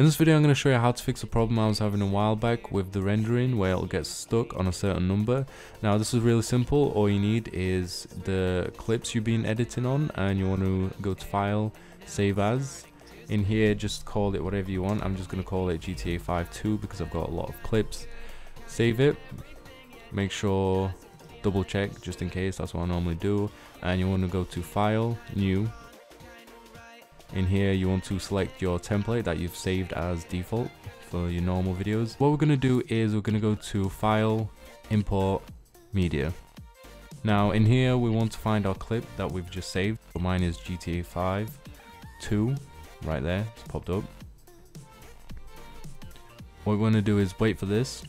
In this video I'm going to show you how to fix a problem I was having a while back with the rendering where it'll get stuck on a certain number. Now this is really simple, all you need is the clips you've been editing on and you want to go to file, save as. In here just call it whatever you want, I'm just going to call it GTA 5 2 because I've got a lot of clips. Save it, make sure double check just in case that's what I normally do and you want to go to file new in here you want to select your template that you've saved as default for your normal videos. What we're going to do is we're going to go to file import media. Now in here we want to find our clip that we've just saved. So mine is GTA 5 2 right there it's popped up. What we want to do is wait for this.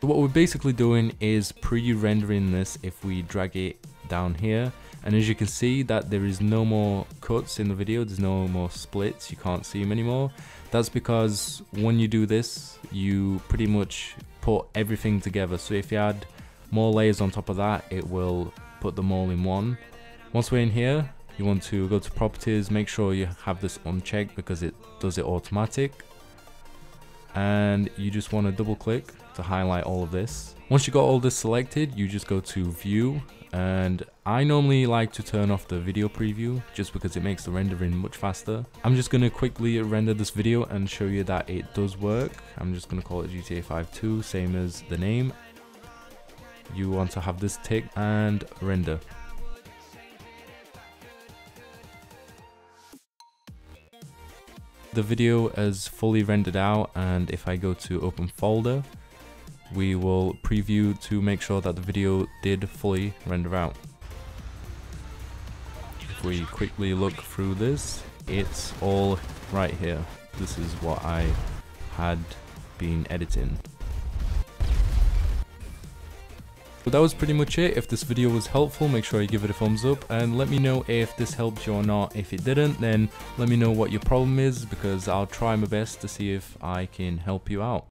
So what we're basically doing is pre-rendering this if we drag it down here and as you can see that there is no more cuts in the video there's no more splits you can't see them anymore. That's because when you do this you pretty much put everything together. So if you add more layers on top of that it will put them all in one. Once we're in here you want to go to properties make sure you have this unchecked because it does it automatic. And you just want to double click to highlight all of this. Once you got all this selected, you just go to view and I normally like to turn off the video preview just because it makes the rendering much faster. I'm just going to quickly render this video and show you that it does work. I'm just going to call it GTA 5 2, same as the name. You want to have this tick and render. The video is fully rendered out and if I go to open folder we will preview to make sure that the video did fully render out. We quickly look through this, it's all right here. This is what I had been editing. But that was pretty much it. If this video was helpful, make sure you give it a thumbs up and let me know if this helped you or not. If it didn't, then let me know what your problem is because I'll try my best to see if I can help you out.